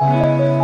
Música